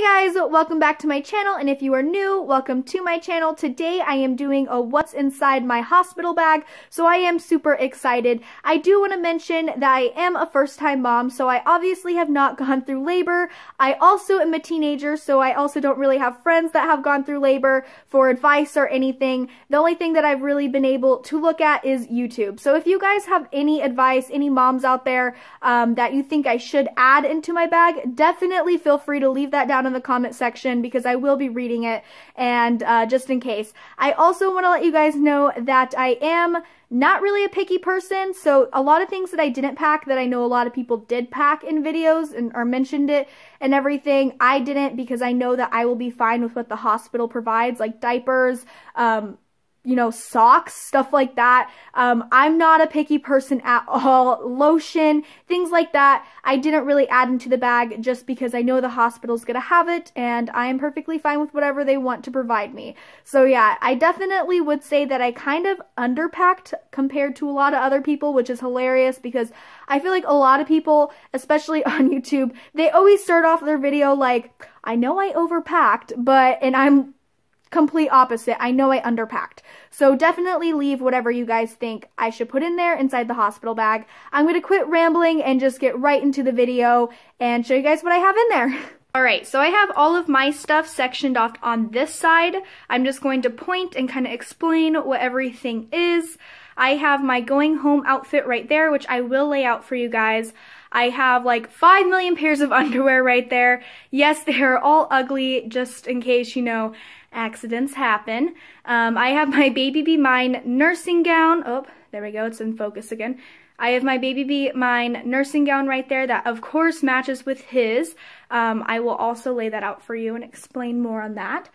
Hey guys, welcome back to my channel, and if you are new, welcome to my channel. Today I am doing a what's inside my hospital bag, so I am super excited. I do want to mention that I am a first-time mom, so I obviously have not gone through labor. I also am a teenager, so I also don't really have friends that have gone through labor for advice or anything. The only thing that I've really been able to look at is YouTube. So if you guys have any advice, any moms out there um, that you think I should add into my bag, definitely feel free to leave that down in the comment section because I will be reading it and uh, just in case. I also want to let you guys know that I am not really a picky person, so a lot of things that I didn't pack that I know a lot of people did pack in videos and or mentioned it and everything, I didn't because I know that I will be fine with what the hospital provides, like diapers, um, you know, socks, stuff like that. Um, I'm not a picky person at all. Lotion, things like that, I didn't really add into the bag just because I know the hospital's gonna have it and I am perfectly fine with whatever they want to provide me. So yeah, I definitely would say that I kind of underpacked compared to a lot of other people, which is hilarious because I feel like a lot of people, especially on YouTube, they always start off their video like, I know I overpacked, but, and I'm complete opposite. I know I underpacked. So definitely leave whatever you guys think I should put in there inside the hospital bag. I'm going to quit rambling and just get right into the video and show you guys what I have in there. Alright, so I have all of my stuff sectioned off on this side. I'm just going to point and kind of explain what everything is. I have my going home outfit right there, which I will lay out for you guys. I have like 5 million pairs of underwear right there. Yes, they are all ugly, just in case, you know, accidents happen. Um, I have my Baby Be Mine nursing gown. Oh, there we go. It's in focus again. I have my Baby Be Mine nursing gown right there that of course matches with his. Um, I will also lay that out for you and explain more on that.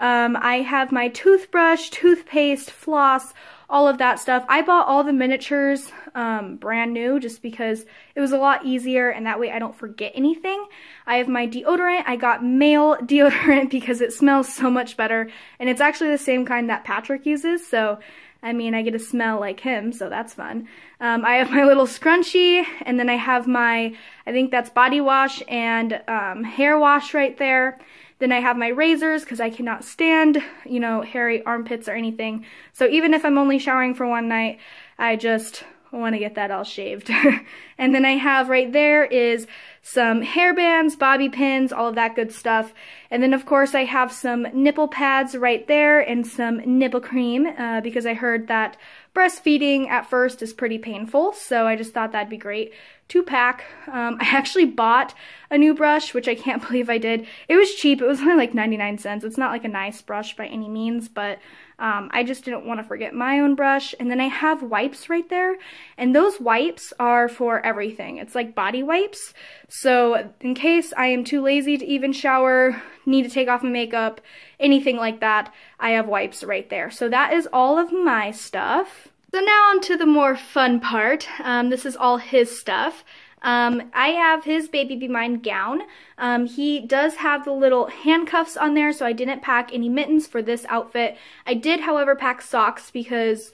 Um, I have my toothbrush, toothpaste, floss, all of that stuff. I bought all the miniatures um, brand new just because it was a lot easier and that way I don't forget anything. I have my deodorant. I got male deodorant because it smells so much better and it's actually the same kind that Patrick uses so I mean, I get to smell like him, so that's fun. Um, I have my little scrunchie, and then I have my, I think that's body wash and um, hair wash right there. Then I have my razors because I cannot stand, you know, hairy armpits or anything. So even if I'm only showering for one night, I just want to get that all shaved. and then I have right there is some hair bands, bobby pins, all of that good stuff. And then of course I have some nipple pads right there and some nipple cream uh, because I heard that breastfeeding at first is pretty painful. So I just thought that'd be great to pack. Um, I actually bought a new brush, which I can't believe I did. It was cheap. It was only like 99 cents. It's not like a nice brush by any means, but um, I just didn't want to forget my own brush. And then I have wipes right there. And those wipes are for everything. It's like body wipes. So in case I am too lazy to even shower, need to take off my makeup, anything like that, I have wipes right there. So that is all of my stuff. So now on to the more fun part. Um, this is all his stuff. Um, I have his Baby Be Mine gown. Um, he does have the little handcuffs on there, so I didn't pack any mittens for this outfit. I did, however, pack socks because,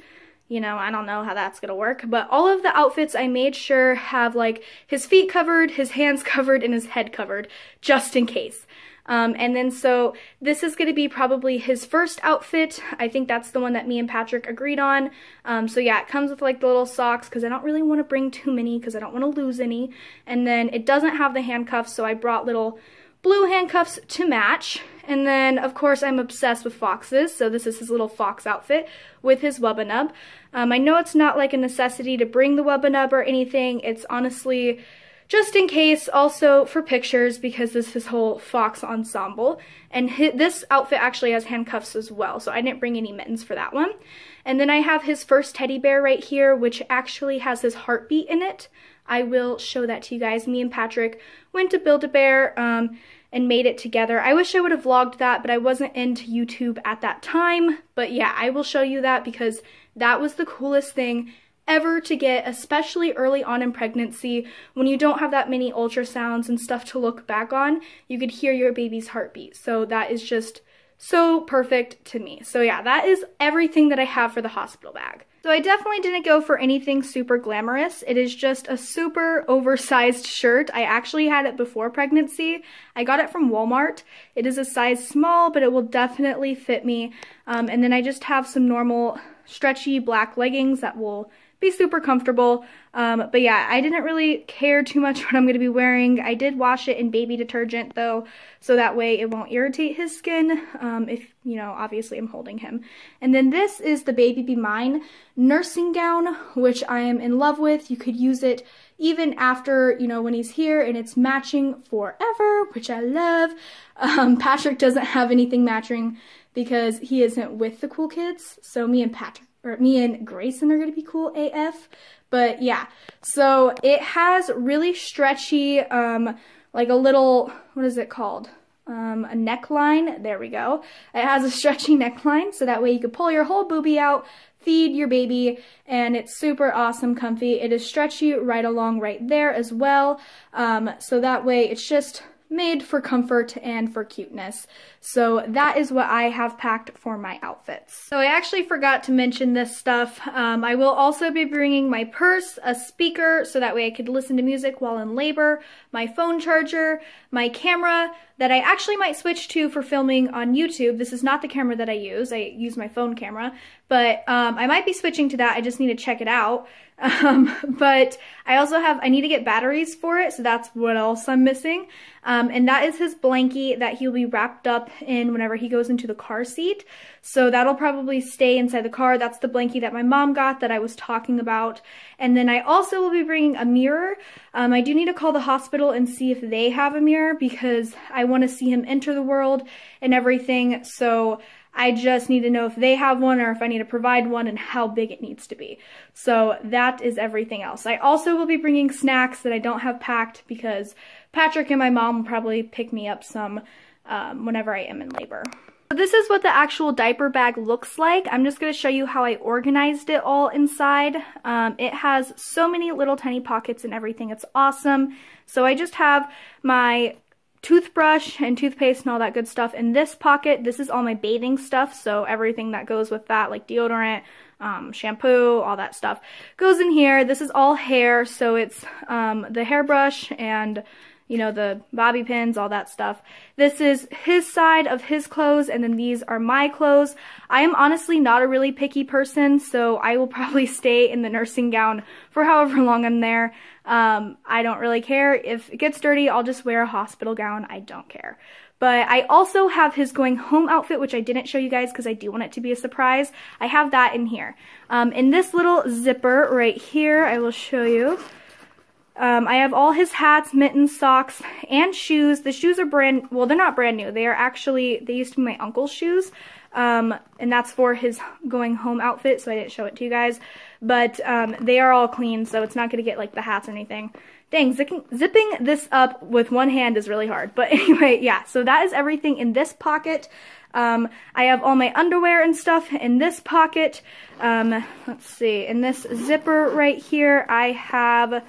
you know, I don't know how that's gonna work. But all of the outfits I made sure have, like, his feet covered, his hands covered, and his head covered, just in case. Um, and then so this is going to be probably his first outfit. I think that's the one that me and Patrick agreed on. Um, so yeah, it comes with like the little socks because I don't really want to bring too many because I don't want to lose any. And then it doesn't have the handcuffs, so I brought little blue handcuffs to match. And then, of course, I'm obsessed with foxes, so this is his little fox outfit with his Wubba Nub. Um, I know it's not like a necessity to bring the Wubba Nub or anything. It's honestly just in case also for pictures because this is his whole fox ensemble. And his, this outfit actually has handcuffs as well so I didn't bring any mittens for that one. And then I have his first teddy bear right here which actually has his heartbeat in it. I will show that to you guys. Me and Patrick went to Build-A-Bear um, and made it together. I wish I would have vlogged that but I wasn't into YouTube at that time. But yeah I will show you that because that was the coolest thing ever to get, especially early on in pregnancy, when you don't have that many ultrasounds and stuff to look back on, you could hear your baby's heartbeat. So that is just so perfect to me. So yeah, that is everything that I have for the hospital bag. So I definitely didn't go for anything super glamorous. It is just a super oversized shirt. I actually had it before pregnancy. I got it from Walmart. It is a size small, but it will definitely fit me. Um, and then I just have some normal stretchy black leggings that will be super comfortable. Um, but yeah, I didn't really care too much what I'm going to be wearing. I did wash it in baby detergent though, so that way it won't irritate his skin um, if, you know, obviously I'm holding him. And then this is the Baby Be Mine nursing gown, which I am in love with. You could use it even after, you know, when he's here and it's matching forever, which I love. Um, Patrick doesn't have anything matching because he isn't with the cool kids, so me and Patrick or me and Greyson are going to be cool AF. But yeah, so it has really stretchy, um, like a little, what is it called? Um, a neckline. There we go. It has a stretchy neckline, so that way you can pull your whole boobie out, feed your baby, and it's super awesome comfy. It is stretchy right along right there as well. Um, so that way it's just made for comfort and for cuteness. So that is what I have packed for my outfits. So I actually forgot to mention this stuff. Um, I will also be bringing my purse, a speaker, so that way I could listen to music while in labor, my phone charger, my camera that I actually might switch to for filming on YouTube. This is not the camera that I use. I use my phone camera, but um, I might be switching to that. I just need to check it out. Um, but I also have, I need to get batteries for it, so that's what else I'm missing. Um, and that is his blankie that he'll be wrapped up in whenever he goes into the car seat. So that'll probably stay inside the car. That's the blankie that my mom got that I was talking about. And then I also will be bringing a mirror. Um, I do need to call the hospital and see if they have a mirror because I want to see him enter the world and everything. So I just need to know if they have one or if I need to provide one and how big it needs to be. So that is everything else. I also will be bringing snacks that I don't have packed because Patrick and my mom will probably pick me up some um, whenever I am in labor. So this is what the actual diaper bag looks like. I'm just going to show you how I organized it all inside. Um, it has so many little tiny pockets and everything. It's awesome. So I just have my toothbrush and toothpaste and all that good stuff in this pocket. This is all my bathing stuff, so everything that goes with that, like deodorant, um, shampoo, all that stuff, goes in here. This is all hair, so it's um, the hairbrush and you know, the bobby pins, all that stuff. This is his side of his clothes, and then these are my clothes. I am honestly not a really picky person, so I will probably stay in the nursing gown for however long I'm there. Um, I don't really care. If it gets dirty, I'll just wear a hospital gown. I don't care. But I also have his going home outfit, which I didn't show you guys because I do want it to be a surprise. I have that in here. Um, in this little zipper right here, I will show you. Um, I have all his hats, mittens, socks, and shoes. The shoes are brand, well, they're not brand new. They are actually, they used to be my uncle's shoes. Um, and that's for his going home outfit, so I didn't show it to you guys. But um, they are all clean, so it's not going to get like the hats or anything. Dang, zipping, zipping this up with one hand is really hard. But anyway, yeah, so that is everything in this pocket. Um, I have all my underwear and stuff in this pocket. Um, let's see, in this zipper right here, I have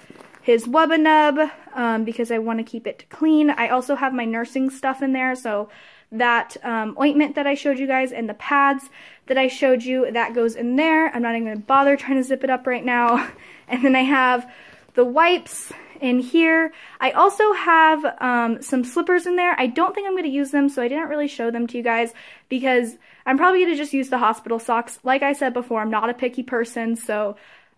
his Wubba Nub um, because I want to keep it clean. I also have my nursing stuff in there, so that um, ointment that I showed you guys and the pads that I showed you, that goes in there. I'm not even going to bother trying to zip it up right now. And then I have the wipes in here. I also have um, some slippers in there. I don't think I'm going to use them, so I didn't really show them to you guys because I'm probably going to just use the hospital socks. Like I said before, I'm not a picky person, so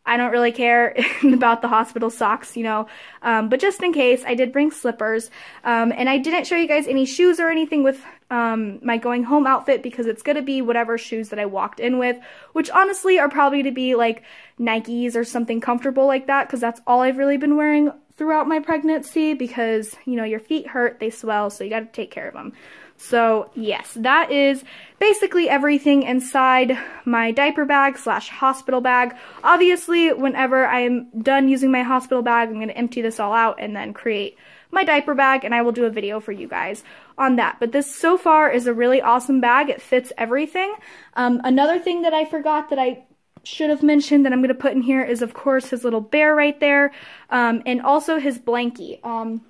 I don't really care about the hospital socks, you know, um, but just in case, I did bring slippers, um, and I didn't show you guys any shoes or anything with um, my going home outfit because it's going to be whatever shoes that I walked in with, which honestly are probably to be like Nikes or something comfortable like that because that's all I've really been wearing throughout my pregnancy because, you know, your feet hurt, they swell, so you got to take care of them. So yes, that is basically everything inside my diaper bag slash hospital bag. Obviously, whenever I am done using my hospital bag, I'm going to empty this all out and then create my diaper bag and I will do a video for you guys on that. But this so far is a really awesome bag. It fits everything. Um, another thing that I forgot that I should have mentioned that I'm going to put in here is of course his little bear right there um, and also his blankie. Um,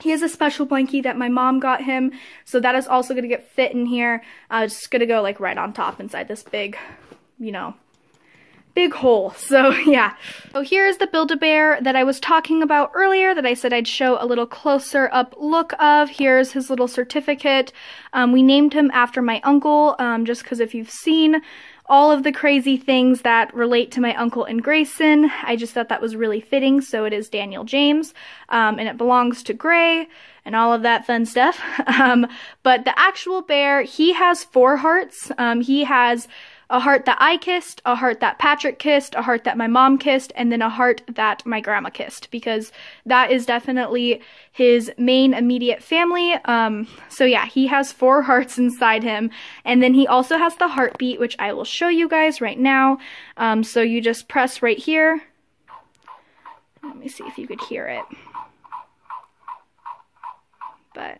He has a special blankie that my mom got him, so that is also going to get fit in here. Uh, it's going to go like right on top inside this big, you know, big hole. So yeah. So here's the Build-A-Bear that I was talking about earlier that I said I'd show a little closer up look of. Here's his little certificate. Um, we named him after my uncle, um, just because if you've seen all of the crazy things that relate to my uncle and Greyson. I just thought that was really fitting, so it is Daniel James, um, and it belongs to Gray and all of that fun stuff. Um, but the actual bear, he has four hearts. Um, he has a heart that I kissed, a heart that Patrick kissed, a heart that my mom kissed, and then a heart that my grandma kissed because that is definitely his main immediate family. Um, so yeah, he has four hearts inside him, and then he also has the heartbeat, which I will show you guys right now. Um, so you just press right here. Let me see if you could hear it. But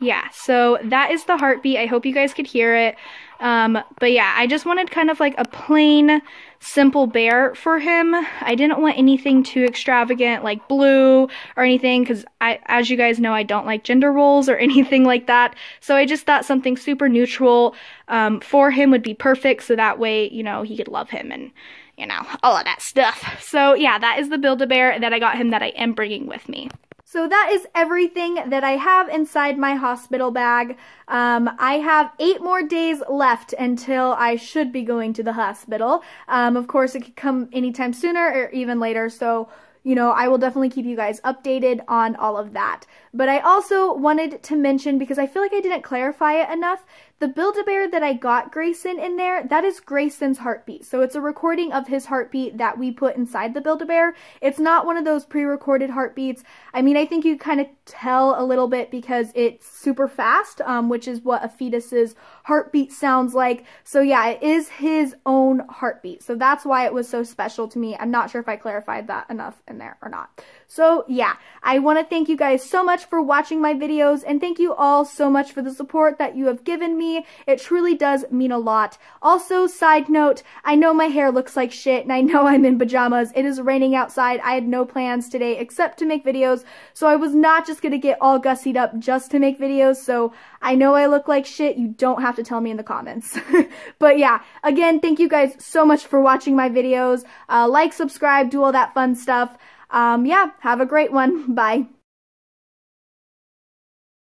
yeah, so that is the heartbeat. I hope you guys could hear it. Um, but yeah, I just wanted kind of like a plain, simple bear for him. I didn't want anything too extravagant like blue or anything because I, as you guys know, I don't like gender roles or anything like that. So I just thought something super neutral um, for him would be perfect. So that way, you know, he could love him and you know, all of that stuff. So yeah, that is the Build-A-Bear that I got him that I am bringing with me. So that is everything that I have inside my hospital bag. Um, I have eight more days left until I should be going to the hospital. Um, of course, it could come anytime sooner or even later, so you know, I will definitely keep you guys updated on all of that. But I also wanted to mention, because I feel like I didn't clarify it enough, the Build-A-Bear that I got Greyson in there, that is Greyson's heartbeat. So it's a recording of his heartbeat that we put inside the Build-A-Bear. It's not one of those pre-recorded heartbeats. I mean, I think you kind of tell a little bit because it's super fast, um, which is what a fetus's heartbeat sounds like. So yeah, it is his own heartbeat. So that's why it was so special to me. I'm not sure if I clarified that enough in there or not. So yeah, I want to thank you guys so much for watching my videos and thank you all so much for the support that you have given me. It truly does mean a lot. Also, side note, I know my hair looks like shit and I know I'm in pajamas. It is raining outside. I had no plans today except to make videos, so I was not just going to get all gussied up just to make videos, so I know I look like shit. You don't have to tell me in the comments. but yeah, again, thank you guys so much for watching my videos. Uh, like, subscribe, do all that fun stuff. Um, yeah, have a great one. Bye.